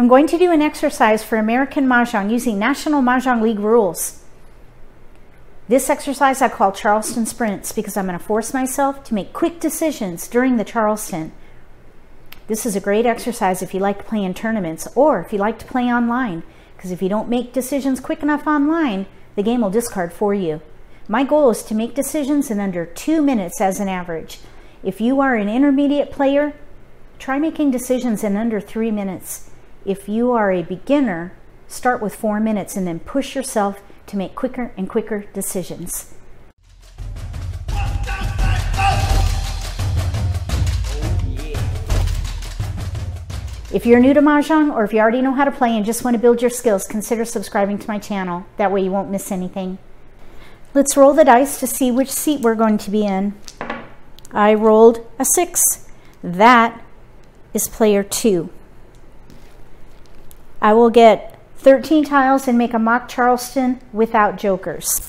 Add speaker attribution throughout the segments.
Speaker 1: I'm going to do an exercise for American Mahjong using National Mah Jongg League rules. This exercise I call Charleston Sprints because I'm going to force myself to make quick decisions during the Charleston. This is a great exercise if you like to play in tournaments or if you like to play online because if you don't make decisions quick enough online, the game will discard for you. My goal is to make decisions in under two minutes as an average. If you are an intermediate player, try making decisions in under three minutes. If you are a beginner, start with four minutes and then push yourself to make quicker and quicker decisions. If you're new to Mahjong or if you already know how to play and just want to build your skills, consider subscribing to my channel. That way you won't miss anything. Let's roll the dice to see which seat we're going to be in. I rolled a six. That is player two. I will get 13 tiles and make a mock Charleston without jokers.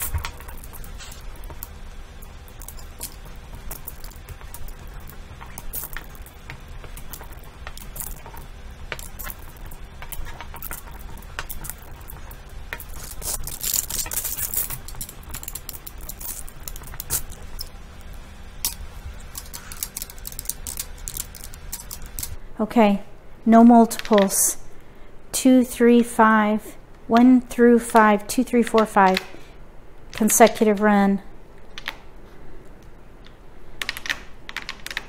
Speaker 1: Okay, no multiples. Two, three, five, one through five, two, three, four, five. Consecutive run.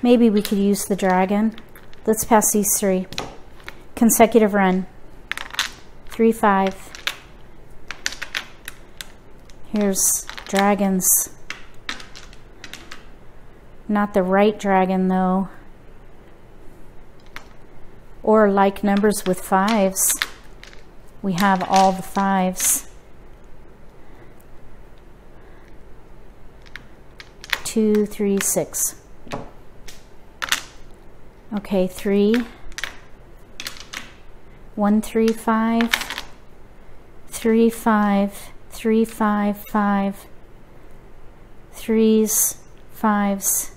Speaker 1: Maybe we could use the dragon. Let's pass these three. Consecutive run. Three, five. Here's dragons. Not the right dragon though or like numbers with fives. We have all the fives. Two, three, six. Okay, three, one, three, five, three, five, three, five, five, threes, fives,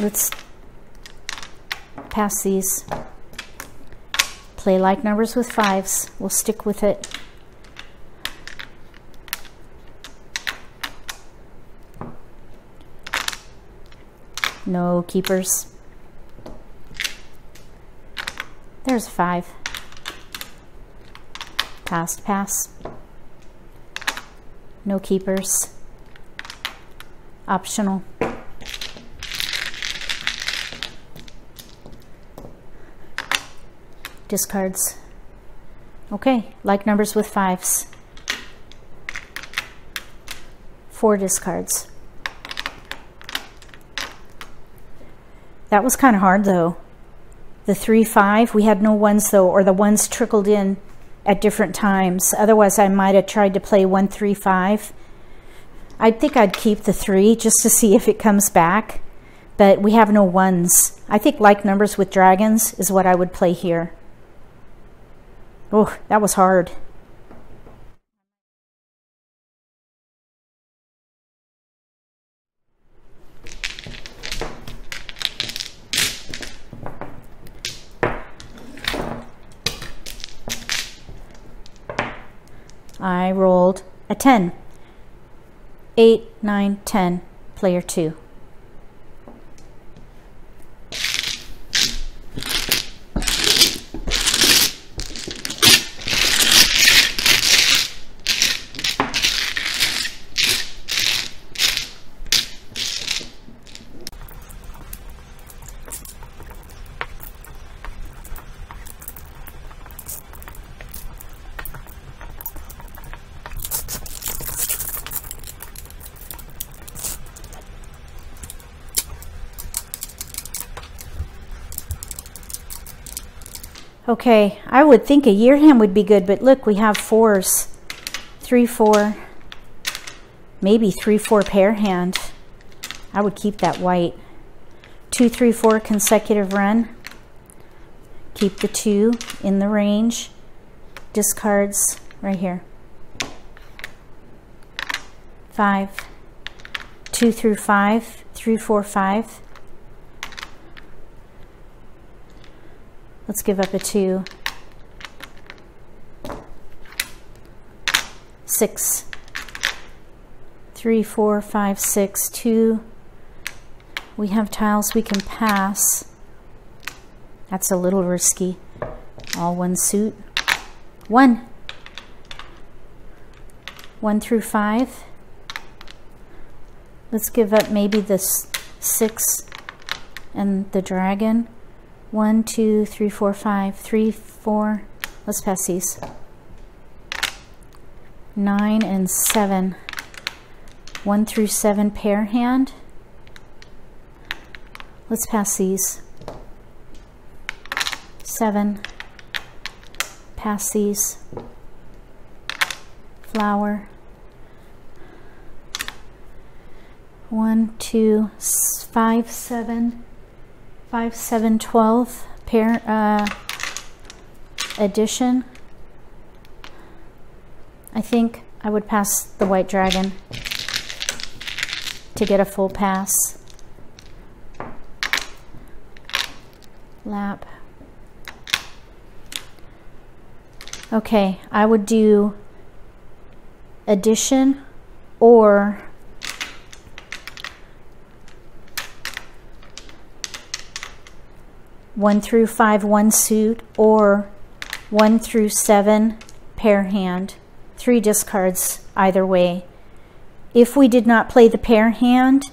Speaker 1: Let's pass these. Play like numbers with fives. We'll stick with it. No keepers. There's five. Pass, pass. No keepers. Optional. Discards. Okay, like numbers with fives. Four discards. That was kind of hard though. The three, five, we had no ones though, or the ones trickled in at different times. Otherwise, I might have tried to play one, three, five. I think I'd keep the three just to see if it comes back, but we have no ones. I think like numbers with dragons is what I would play here. Oh, that was hard. I rolled a 10. 8, 9, 10, player 2. Okay, I would think a year hand would be good, but look, we have fours. Three, four, maybe three, four pair hand. I would keep that white. Two, three, four consecutive run. Keep the two in the range. Discards right here. Five, two through five, three, four, five. Let's give up a two. Six. Three, four, five, six, two. We have tiles we can pass. That's a little risky. All one suit. One. One through five. Let's give up maybe this six and the dragon. One, two, three, four, five, three, four. Let's pass these. Nine and seven. One through seven pair hand. Let's pass these. Seven. Pass these. Flower. one, two, five, seven, five, seven, twelve pair uh, addition. I think I would pass the white dragon to get a full pass. Lap. Okay, I would do addition or one through five one suit or one through seven pair hand. Three discards either way. If we did not play the pair hand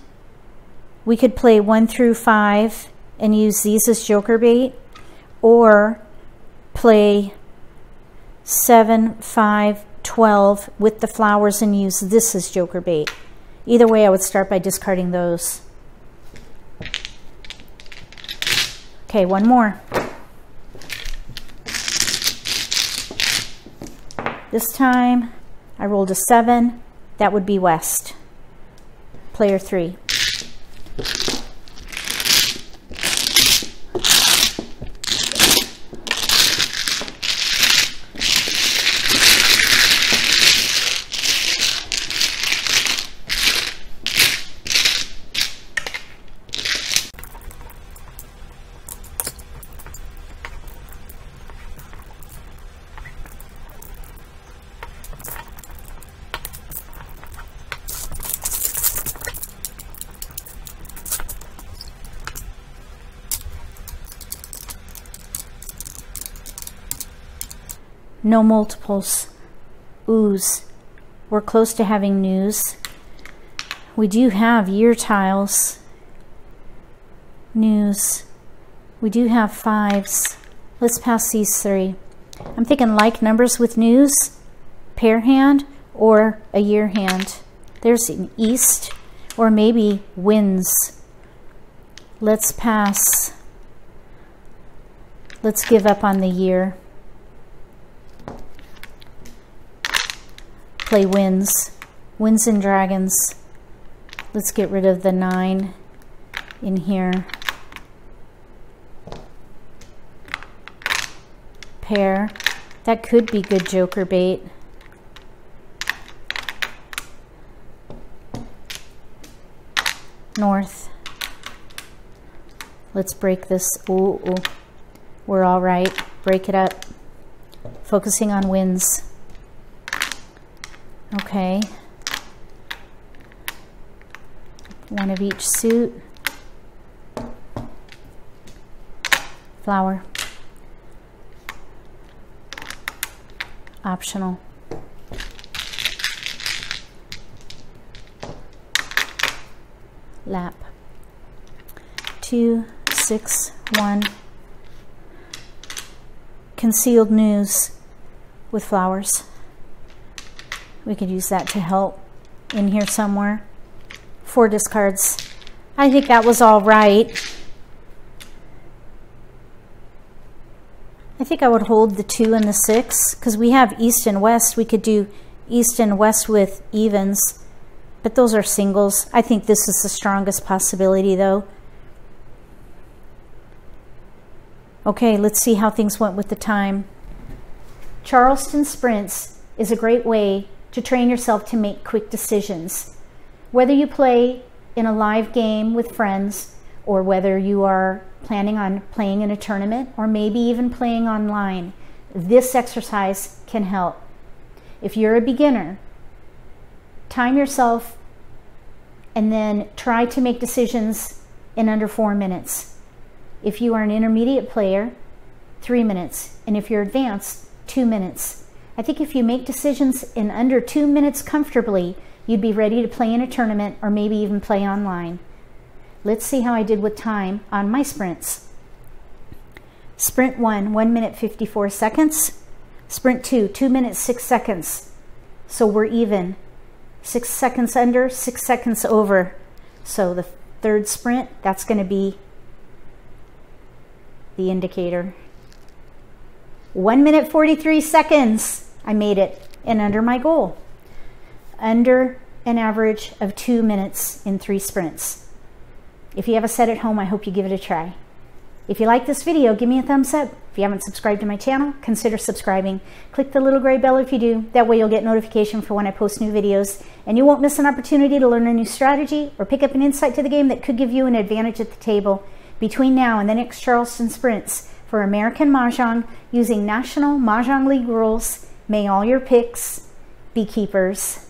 Speaker 1: we could play one through five and use these as joker bait or play seven five 12 with the flowers and use this as joker bait. Either way I would start by discarding those Okay, one more. This time I rolled a seven. That would be West. Player three. No multiples. Ooze. We're close to having news. We do have year tiles. News. We do have fives. Let's pass these three. I'm thinking like numbers with news, pair hand, or a year hand. There's an east, or maybe winds. Let's pass. Let's give up on the year. Play winds. Winds and dragons. Let's get rid of the nine in here. Pair. That could be good joker bait. North. Let's break this. Ooh, ooh. We're all right. Break it up. Focusing on winds. Okay. One of each suit. Flower. Optional. Lap. Two, six, one. Concealed news with flowers. We could use that to help in here somewhere. Four discards. I think that was all right. I think I would hold the two and the six because we have east and west. We could do east and west with evens, but those are singles. I think this is the strongest possibility though. Okay, let's see how things went with the time. Charleston Sprints is a great way to train yourself to make quick decisions. Whether you play in a live game with friends or whether you are planning on playing in a tournament or maybe even playing online, this exercise can help. If you're a beginner, time yourself and then try to make decisions in under four minutes. If you are an intermediate player, three minutes. And if you're advanced, two minutes. I think if you make decisions in under two minutes comfortably, you'd be ready to play in a tournament or maybe even play online. Let's see how I did with time on my sprints. Sprint 1, 1 minute 54 seconds. Sprint 2, 2 minutes 6 seconds. So we're even. 6 seconds under, 6 seconds over. So the third sprint, that's going to be the indicator. 1 minute 43 seconds. I made it and under my goal. Under an average of 2 minutes in 3 sprints. If you have a set at home, I hope you give it a try. If you like this video, give me a thumbs up. If you haven't subscribed to my channel, consider subscribing. Click the little gray bell if you do. That way you'll get notification for when I post new videos. And you won't miss an opportunity to learn a new strategy or pick up an insight to the game that could give you an advantage at the table between now and the next Charleston Sprints for American Mahjong using National Mah Jongg League rules. May all your picks be keepers.